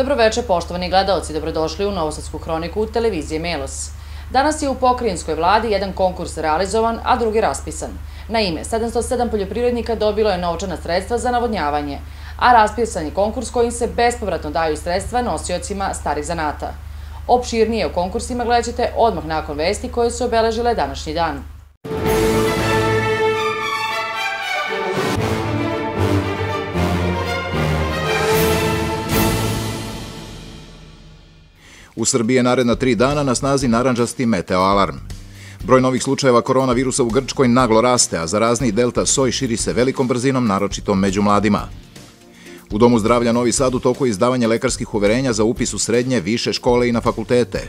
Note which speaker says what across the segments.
Speaker 1: Dobroveče, poštovani gledalci, dobrodošli u Novosadsku hroniku televizije Melos. Danas je u pokrinjskoj vladi jedan konkurs realizovan, a drugi raspisan. Naime, 707 poljoprivrednika dobilo je novčana sredstva za navodnjavanje, a raspisan je konkurs kojim se bespovratno daju sredstva nosiocima starih zanata. Opširnije o konkursima gledat odmah nakon vesti koje su obeležile današnji dan.
Speaker 2: U Srbiji je naredna tri dana na snazi naranđasti meteoalarm. Broj novih slučajeva koronavirusa u Grčkoj naglo raste, a zarazni delta soj širi se velikom brzinom, naročito među mladima. U Domu zdravlja Novi Sad u toku izdavanje lekarskih uverenja za upis u srednje, više škole i na fakultete.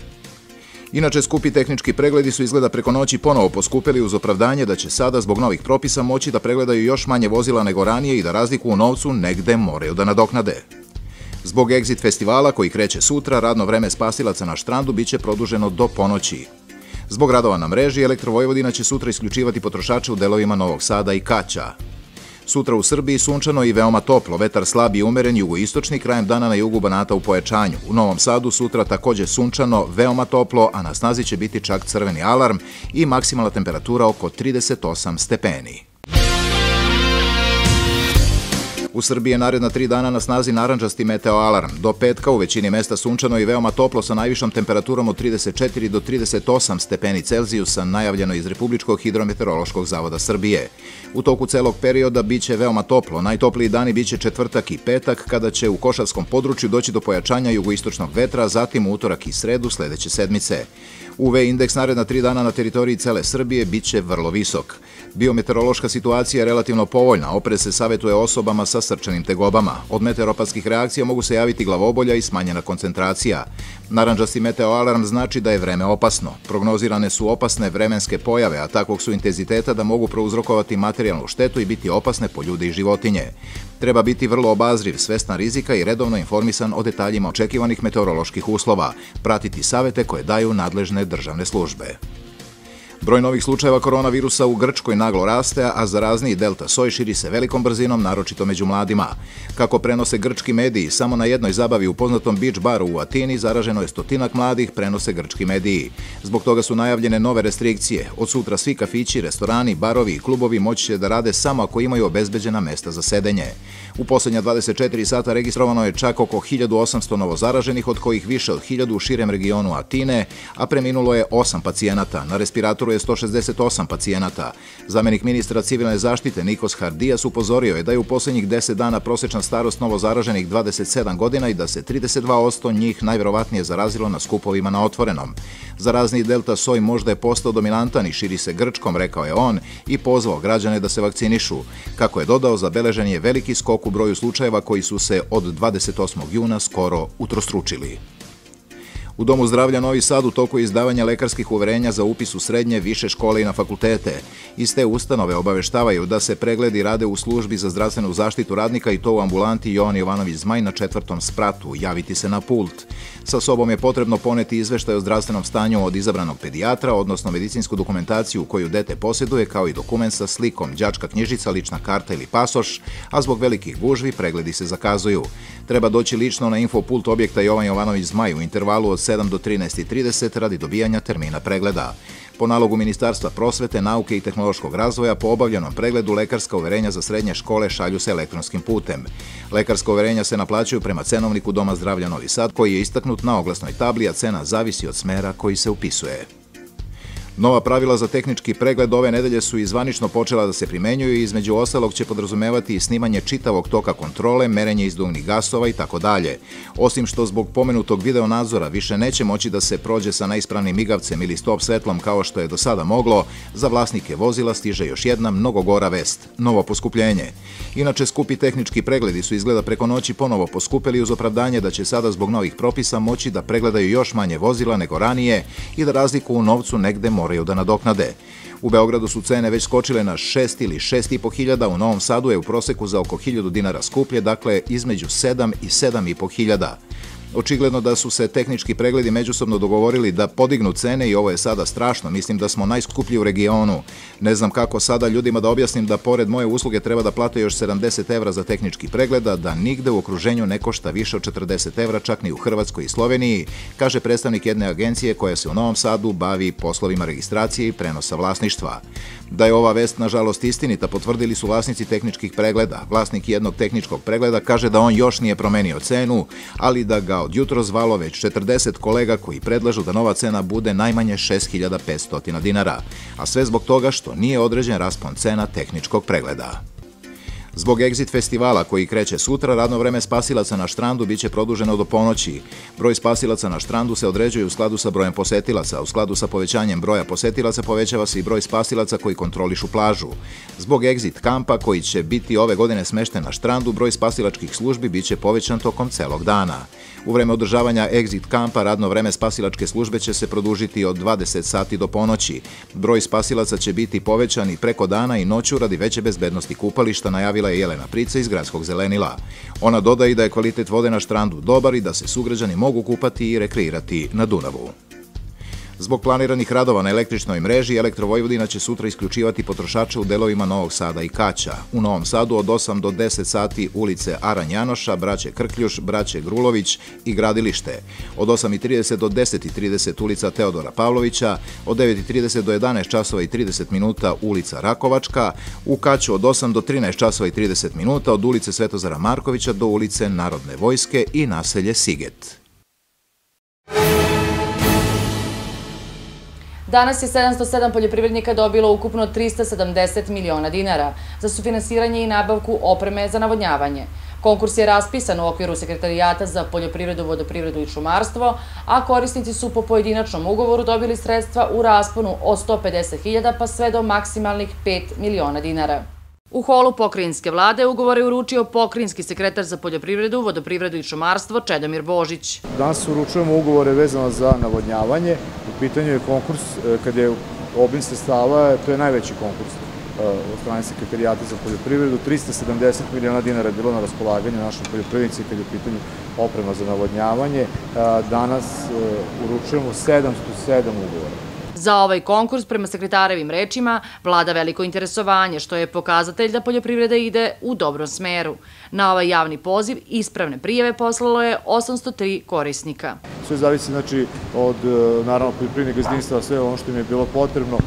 Speaker 2: Inače, skupi tehnički pregledi su izgleda preko noći ponovo poskupili uz opravdanje da će sada zbog novih propisa moći da pregledaju još manje vozila nego ranije i da razliku u novcu negde moraju da nadoknade. Zbog Exit festivala koji kreće sutra, radno vreme spasilaca na štrandu biće produženo do ponoći. Zbog radova na mreži, Elektrovojvodina će sutra isključivati potrošače u delovima Novog Sada i Kaća. Sutra u Srbiji sunčano i veoma toplo, vetar slab i umeren jugoistočni krajem dana na jugu Banata u pojačanju. U Novom Sadu sutra takođe sunčano, veoma toplo, a na snazi će biti čak crveni alarm i maksimalna temperatura oko 38 stepeni. U Srbiji je naredna tri dana na snazi naranđasti meteoalarm. Do petka u većini mesta sunčano i veoma toplo sa najvišom temperaturom od 34 do 38 stepeni Celzijusa najavljeno iz Republičkog hidrometeorološkog zavoda Srbije. U toku celog perioda biće veoma toplo. Najtopliji dani biće četvrtak i petak kada će u Košavskom području doći do pojačanja jugoistočnog vetra, zatim utorak i sredu sledeće sedmice. UV indeks naredna tri dana na teritoriji cele Srbije biće vrlo visok. Biometeorološka situacija je relativno povoljna, opre se savetuje osobama sa srčanim tegobama. Od meteoropatskih reakcija mogu se javiti glavobolja i smanjena koncentracija. Naranđasti meteoalarm znači da je vreme opasno. Prognozirane su opasne vremenske pojave, a takvog su intenziteta da mogu prouzrokovati materijalnu štetu i biti opasne po ljude i životinje. Treba biti vrlo obazriv, svestan rizika i redovno informisan o detaljima očekivanih meteoroloških uslova, pratiti savete koje daju nadležne državne službe. Broj novih slučajeva koronavirusa u Grčkoj naglo raste, a zarazni delta soj širi se velikom brzinom, naročito među mladima. Kako prenose grčki mediji, samo na jednoj zabavi u poznatom beach baru u Atini zaraženo je stotinak mladih, prenose grčki mediji. Zbog toga su najavljene nove restrikcije. Od sutra svi kafići, restorani, barovi i klubovi moći će da rade samo ako imaju obezbeđena mesta za sedenje. U poslednja 24 sata registrovano je čak oko 1800 novozaraženih, od kojih više od 1000 u širem regionu Atine, a preminulo je 8 pacijenata. Na respiratoru je 168 pacijenata. Zamenik ministra civilne zaštite Nikos Hardijas upozorio je da je u poslednjih 10 dana prosečna starost novozaraženih 27 godina i da se 32% njih najverovatnije zarazilo na skupovima na otvorenom. Zarazni delta soj možda je postao dominantan i širi se Grčkom, rekao je on, i pozvao građane da se vakcinišu. Kako je dodao, zabeležen je veliki skok u broju slučajeva koji su se od 28. juna skoro utrostručili. U Domu zdravlja Novi Sad u toku izdavanja lekarskih uverenja za upis u srednje, više škole i na fakultete. Iz te ustanove obaveštavaju da se pregledi rade u službi za zdravstvenu zaštitu radnika i to u ambulanti Jovan Jovanović Zmaj na četvrtom spratu, javiti se na pult. Sa sobom je potrebno poneti izveštaj o zdravstvenom stanju od izabranog pedijatra, odnosno medicinsku dokumentaciju koju dete posjeduje, kao i dokument sa slikom, đačka knjižica, lična karta ili pasoš, a zbog velikih gužvi pregledi se zakazuju. Treba doći lično na infopult objekta Jovan Jovanović Zmaj u intervalu od 7 do 13.30 radi dobijanja termina pregleda. Po nalogu Ministarstva prosvete, nauke i tehnološkog razvoja po obavljenom pregledu lekarska uverenja za srednje škole šalju se elektronskim putem. Lekarska uverenja se naplaćuju prema cenovniku Doma zdravlja Novi Sad koji je istaknut na oglasnoj tabli, a cena zavisi od smera koji se upisuje. Nova pravila za tehnički pregled ove nedelje su izvanično počela da se primenjuju i između ostalog će podrazumevati i snimanje čitavog toka kontrole, merenje izduvnih gasova i tako dalje. Osim što zbog pomenutog videonadzora više neće moći da se prođe sa neispravnim migavcem ili stop svetlom kao što je do sada moglo, za vlasnike vozila stiže još jedna mnogo gora vest, novo poskupljenje. Inače, skupi tehnički pregledi su izgleda preko noći ponovo poskupeli uz opravdanje da će sada zbog novih propisa moći da pregledaju još manje vozila nego ranije i da razliku u novcu negde moraju da nadoknade. U Beogradu su cene već skočile na 6 ili 6,5 hiljada, u Novom Sadu je u proseku za oko 1000 dinara skuplje, dakle između 7 i 7,5 hiljada. Očigledno da su se tehnički pregledi međusobno dogovorili da podignu cene i ovo je sada strašno. Mislim da smo najskuplji u regionu. Ne znam kako sada ljudima da objasnim da pored moje usluge treba da plate još 70 evra za tehnički pregled, da nigde u okruženju ne košta više od 40 evra, čak ni u Hrvatskoj i Sloveniji, kaže predstavnik jedne agencije koja se u Novom Sadu bavi poslovima registracije i prenosa vlasništva. Da je ova vest, nažalost, istinita, potvrdili su vlasnici tehničkih pregleda. Vlasnik jednog tehničkog pregleda kaže da on još nije promenio cenu, ali da ga od jutro zvalo već 40 kolega koji predlažu da nova cena bude najmanje 6500 dinara, a sve zbog toga što nije određen raspon cena tehničkog pregleda. Zbog Exit festivala koji kreće sutra, radno vreme spasilaca na štrandu biće produženo do ponoći. Broj spasilaca na štrandu se određuje u skladu sa brojem posetilaca. U skladu sa povećanjem broja posetilaca povećava se i broj spasilaca koji kontrolišu plažu. Zbog Exit kampa koji će biti ove godine smešten na štrandu, broj spasilačkih službi biće povećan tokom celog dana. U vreme održavanja Exit kampa radno vreme spasilačke službe će se produžiti od 20 sati do ponoći. Broj spasilaca će biti povećan i preko dana i noću radi veće bezbednosti kupališta, najavila je Jelena Prica iz Gradskog zelenila. Ona doda i da je kvalitet vode na štrandu dobar i da se sugrađani mogu kupati i rekreirati na Dunavu. Zbog planiranih radova na električnoj mreži, Elektrovojvodina će sutra isključivati potrošače u delovima Novog Sada i Kaća. U Novom Sadu od 8 do 10 sati ulice Aran Janoša, Braće Krkljuš, Braće Grulović i Gradilište. Od 8.30 do 10.30 ulica Teodora Pavlovića, od 9.30 do 11 časova i 30 minuta ulica Rakovačka, u Kaću od 8 do 13 časova i 30 minuta od ulice Svetozara Markovića do ulice Narodne vojske i naselje Siget.
Speaker 1: Danas je 707 poljoprivrednika dobilo ukupno 370 miliona dinara za sufinansiranje i nabavku opreme za navodnjavanje. Konkurs je raspisan u okviru Sekretarijata za poljoprivredu, vodoprivredu i šumarstvo, a korisnici su po pojedinačnom ugovoru dobili sredstva u rasponu od 150.000 pa sve do maksimalnih 5 miliona dinara. U holu pokrinjske vlade ugovor je uručio pokrinjski sekretar za poljoprivredu, vodoprivredu i šumarstvo Čedomir Božić.
Speaker 3: Danas uručujemo ugovore vezano za navodnjavanje. Pitanju je konkurs, e, kada je obim sestava, to je najveći konkurs e, od strane sekretarijata za poljoprivredu. 370 miliona dinara je bilo na raspolaganju našoj poljoprivrednici kada je u pitanju oprema za navodnjavanje. E, danas uručujemo 707 ugovora.
Speaker 1: Za ovaj konkurs, prema sekretarevim rečima, vlada veliko interesovanje, što je pokazatelj da poljoprivreda ide u dobrom smeru. Na ovaj javni poziv ispravne prijeve poslalo je 803 korisnika.
Speaker 3: Sve zavisi znači, od e, naravno poljoprivrednih gazdinstva, sve ono što im je bilo potrebno.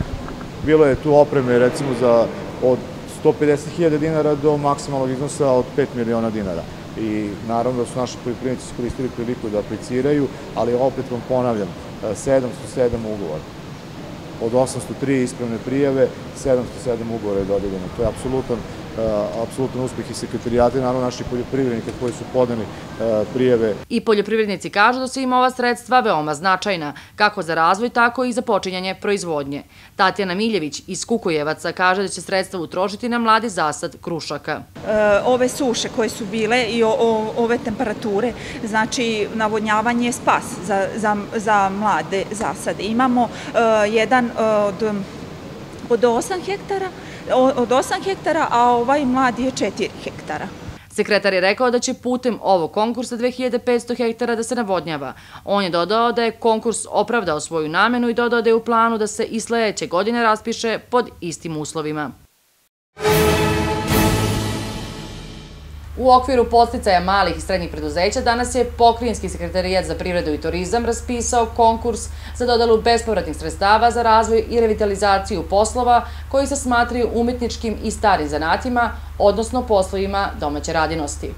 Speaker 3: Bilo je tu opreme recimo za od 150.000 dinara do maksimalnog iznosa od 5 miliona dinara i naravno da su naši poljoprivrednici iskoristili priliku da apliciraju, ali opet vam ponavljam, 707 e, ugovora od 803 ispravne prijave, 707 ugovora je dodeljeno. To je apsolutan apsolutan uspeh i sekretarijata i naravno naših poljoprivrednika koji su podani prijeve.
Speaker 1: I poljoprivrednici kažu da su im ova sredstva veoma značajna, kako za razvoj, tako i za počinjanje proizvodnje. Tatjana Miljević iz Kukujevaca kaže da će sredstva utrošiti na mladi zasad krušaka.
Speaker 4: E, ove suše koje su bile i ove temperature, znači navodnjavanje je spas za mlade zasade. Imamo jedan od od 8 hektara, od 8 hektara, a ovaj mladi je 4 hektara.
Speaker 1: Sekretar je rekao da će putem ovog konkursa 2500 hektara da se navodnjava. On je dodao da je konkurs opravdao svoju namenu i dodao da je u planu da se i sledeće godine raspiše pod istim uslovima. U okviru posticaja malih i srednjih preduzeća danas je Pokrinjski sekretarijat za privredu i turizam raspisao konkurs za dodalu bespovratnih sredstava za razvoj i revitalizaciju poslova koji se smatraju umetničkim i starim zanatima, odnosno poslovima domaće radinosti.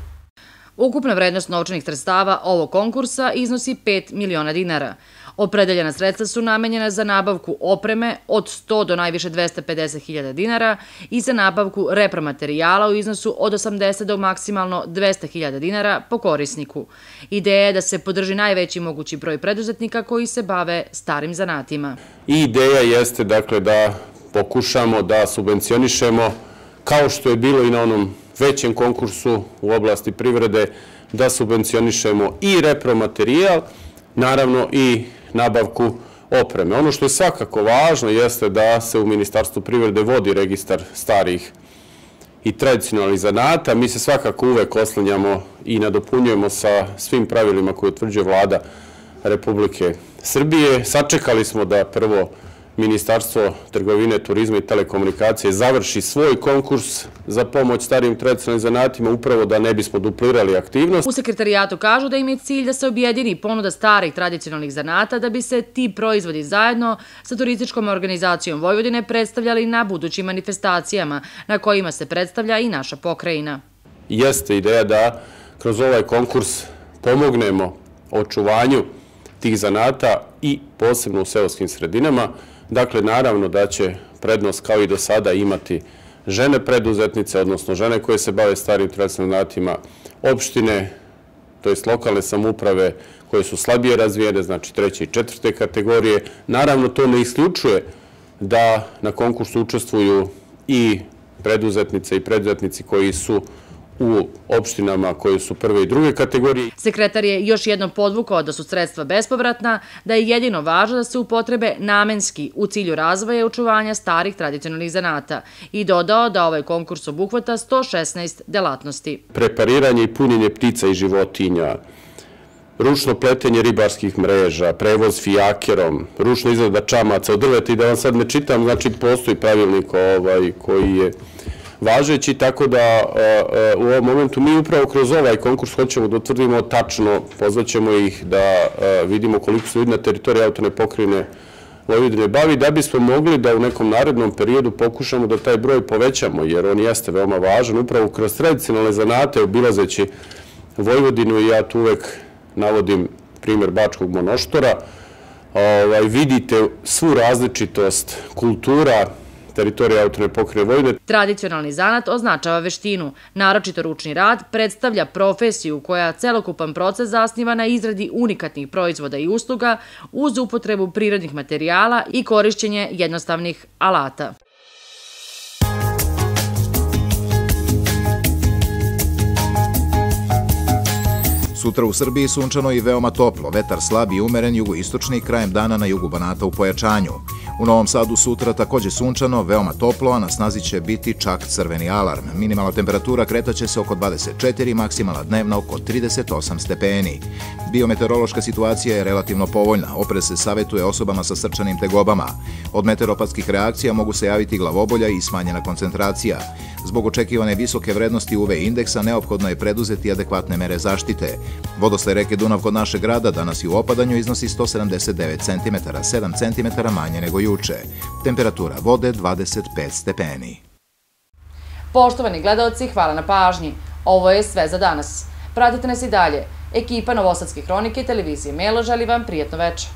Speaker 1: Ukupna vrednost novčanih sredstava ovog konkursa iznosi 5 miliona dinara. Opredeljena sredstva su namenjena za nabavku opreme od 100 do najviše 250.000 dinara i za nabavku repromaterijala u iznosu od 80 do maksimalno 200.000 dinara po korisniku. Ideja je da se podrži najveći mogući broj preduzetnika koji se bave starim zanatima.
Speaker 5: I ideja jeste dakle da pokušamo da subvencionišemo kao što je bilo i na onom većem konkursu u oblasti privrede da subvencionišemo i repromaterijal, naravno i nabavku opreme. Ono što je svakako važno jeste da se u Ministarstvu privrede vodi registar starih i tradicionalnih zanata. Mi se svakako uvek oslanjamo i nadopunjujemo sa svim pravilima koje utvrđuje vlada Republike Srbije. Sačekali smo da prvo Ministarstvo trgovine, turizma i telekomunikacije završi svoj konkurs za pomoć starijim tradicionalnim zanatima, upravo da ne bismo duplirali aktivnost.
Speaker 1: U sekretarijatu kažu da im je cilj da se objedini ponuda starih tradicionalnih zanata da bi se ti proizvodi zajedno sa turističkom organizacijom Vojvodine predstavljali na budućim manifestacijama na kojima se predstavlja i naša pokrajina.
Speaker 5: Jeste ideja da kroz ovaj konkurs pomognemo očuvanju tih zanata i posebno u seoskim sredinama, Dakle, naravno da će prednost kao i do sada imati žene preduzetnice, odnosno žene koje se bave starim tradicionalnatima, opštine, to je lokalne samuprave koje su slabije razvijene, znači treće i četvrte kategorije. Naravno, to ne isključuje da na konkursu učestvuju i preduzetnice i preduzetnici koji su u opštinama koje su prve i druge kategorije.
Speaker 1: Sekretar je još jednom podvukao da su sredstva bespovratna, da je jedino važno da se upotrebe namenski u cilju razvoja i učuvanja starih tradicionalnih zanata i dodao da ovaj konkurs obuhvata 116 delatnosti.
Speaker 5: Prepariranje i punjenje ptica i životinja, ručno pletenje ribarskih mreža, prevoz fijakerom, ručno izrada čamaca od drveta i da vam sad ne čitam, znači postoji pravilnik ovaj koji je važeći, tako da u ovom momentu mi upravo kroz ovaj konkurs hoćemo da utvrdimo tačno, pozvaćemo ih da vidimo koliko su ljudi na teritoriji autone pokrine Vojvodine bavi, da bismo mogli da u nekom narednom periodu pokušamo da taj broj povećamo, jer on jeste veoma važan, upravo kroz tradicionalne zanate obilazeći Vojvodinu i ja tu uvek navodim primer Bačkog monoštora, ovaj, vidite svu različitost kultura, teritorije autorne pokrije Vojne.
Speaker 1: Tradicionalni zanat označava veštinu. Naročito ručni rad predstavlja profesiju koja celokupan proces zasniva na izradi unikatnih proizvoda i usluga uz upotrebu prirodnih materijala i korišćenje jednostavnih alata.
Speaker 2: Sutra u Srbiji sunčano i veoma toplo, vetar slab i umeren jugoistočni krajem dana na jugu Banata u pojačanju. U Novom Sadu sutra takođe sunčano, veoma toplo, a na snazi će biti čak crveni alarm. Minimalna temperatura kretaće se oko 24, maksimalna dnevna oko 38 stepeni. Biometeorološka situacija je relativno povoljna, opre se savetuje osobama sa srčanim tegobama. Od meteoropatskih reakcija mogu se javiti glavobolja i smanjena koncentracija. Zbog očekivane visoke vrednosti UV indeksa neophodno je preduzeti adekvatne mere zaštite. Vodostaj reke Dunav kod našeg grada danas i u opadanju iznosi 179 cm, 7 cm manje nego juče. Temperatura vode 25 stepeni.
Speaker 1: Poštovani gledalci, hvala na pažnji. Ovo je sve za danas. Pratite nas i dalje. Ekipa Novosadske hronike i televizije Melo želi vam prijetno večer.